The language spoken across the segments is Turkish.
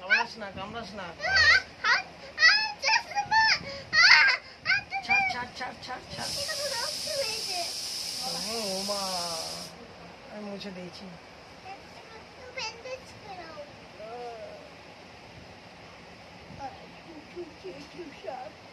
Yavaş nak, yavaş nak. Çar çar çar çar çar. Oma. Ay muça değişim. Ben de çıkarım. Ay, çok çok çok şart.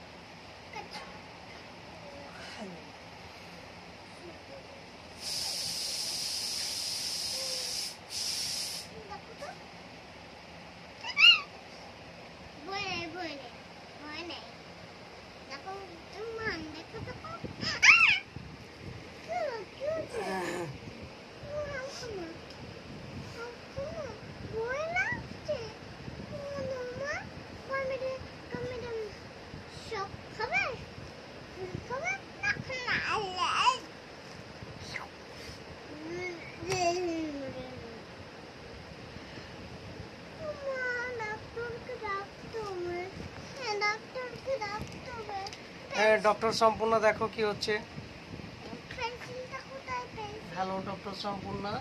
হ্যাঁ ডক্টর সম্পূর্ণ দেখো কি হচ্ছে। Hello doctor Sampurna.